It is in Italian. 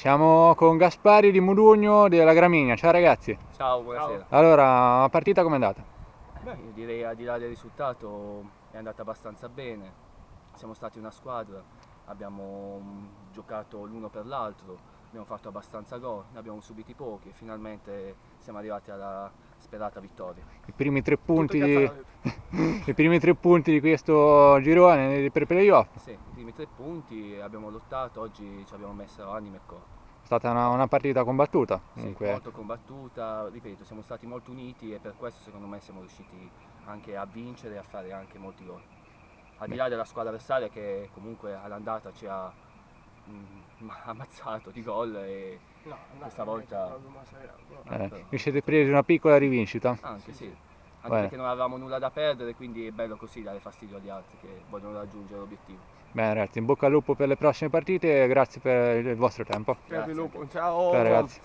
Siamo con Gaspari di Mudugno della Gramigna. Ciao ragazzi. Ciao, buonasera. Allora, la partita com'è andata? Beh, io direi al di là del risultato è andata abbastanza bene. Siamo stati una squadra, abbiamo mm, giocato l'uno per l'altro, abbiamo fatto abbastanza gol, ne abbiamo subiti pochi e finalmente siamo arrivati alla sperata vittoria. I primi tre punti di, i primi tre punti di questo girone per playoff. Sì, i primi tre punti abbiamo lottato, oggi ci abbiamo messo anima e corpo. È stata una, una partita combattuta. Sì, Comunque. molto combattuta, ripeto, siamo stati molto uniti e per questo secondo me siamo riusciti anche a vincere e a fare anche molti gol. Al di là della squadra avversaria che comunque all'andata ci ha mm, ammazzato di gol e No, Questa volta- Eh, però- vi siete presi una piccola rivincita. anche sì, anche Bene. perché non avevamo nulla da perdere, quindi è bello così dare fastidio agli altri che vogliono raggiungere l'obiettivo. Bene ragazzi, in bocca al lupo per le prossime partite e grazie per il vostro tempo. Crepi Grazie. lupo, ciao. Ciao ragazzi.